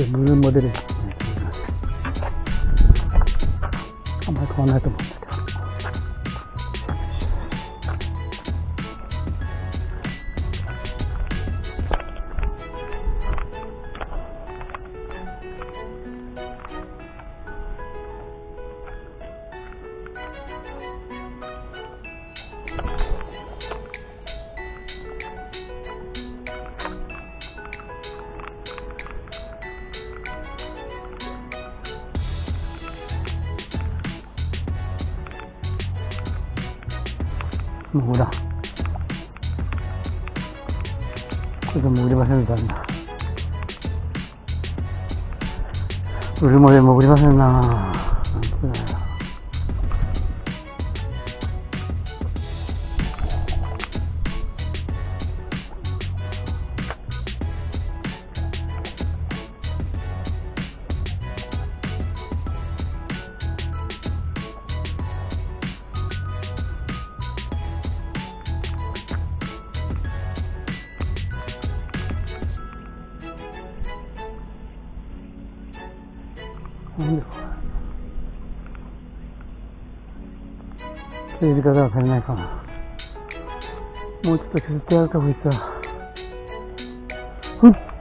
いブルーも出るし、ね、あんまり変わらないと思うんですけど。もうほら。これで潜りませんだな。ブルモで潜りませんな。なん。でか削り方が足りないかなもうちょっと削ってやるかこいつはふっ